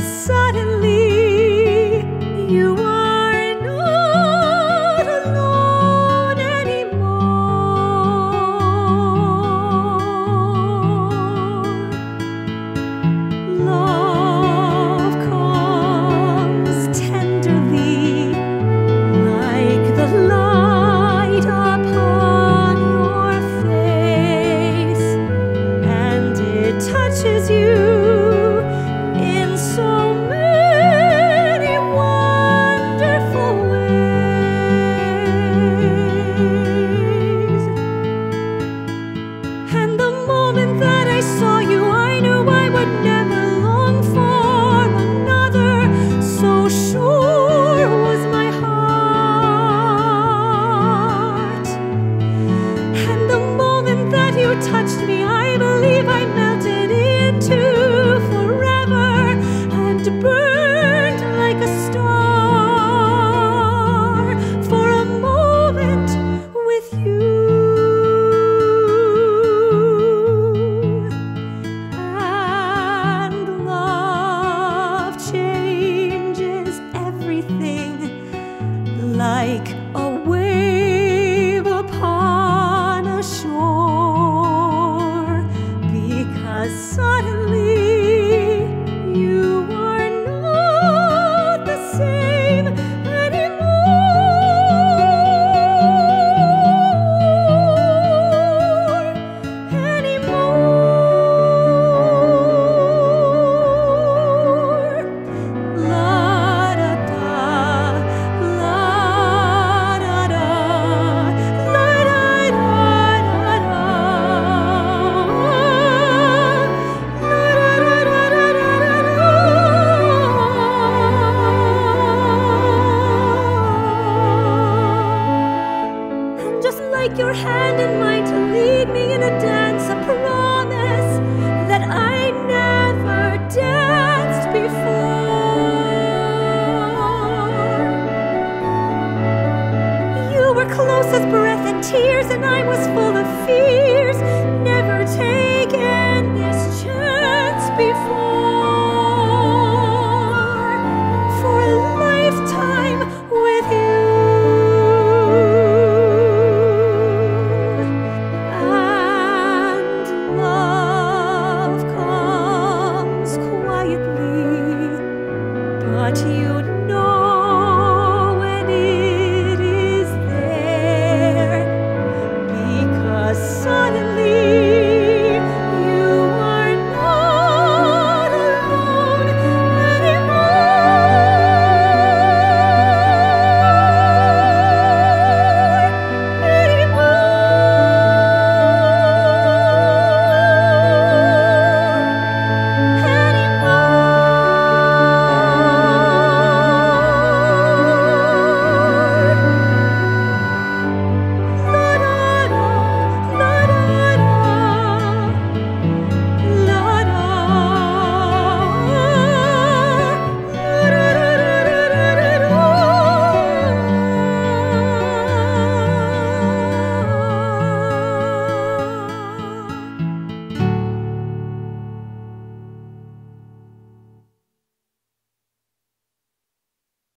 suddenly you are not alone anymore. Love comes tenderly like the light upon your face, and it touches you everything like a wave upon a shore. Because suddenly in to lead me in a dance, a promise that I never danced before. You were close as breath and tears, and I was full